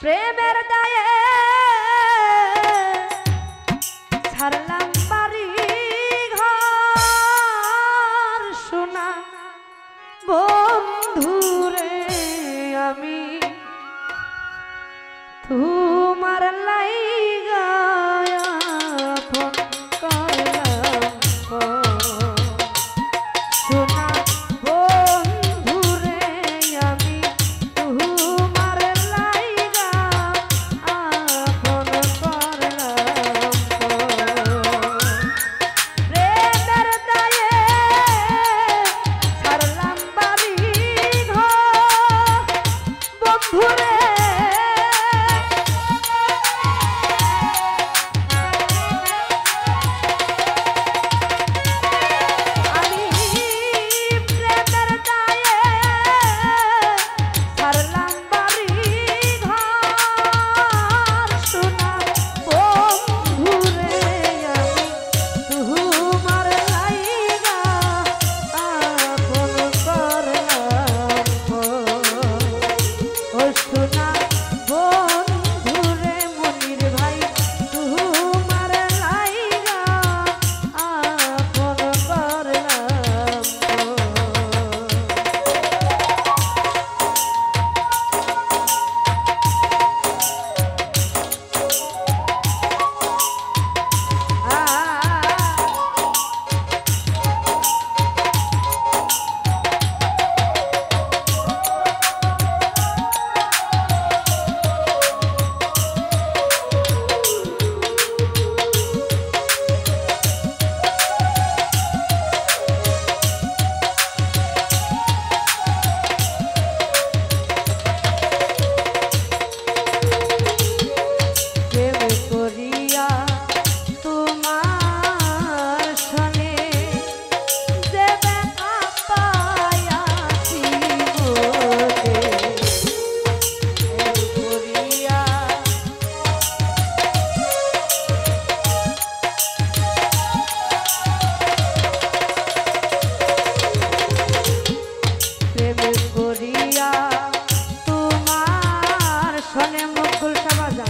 प्रेम हृदय সনে মুকুল সমাজা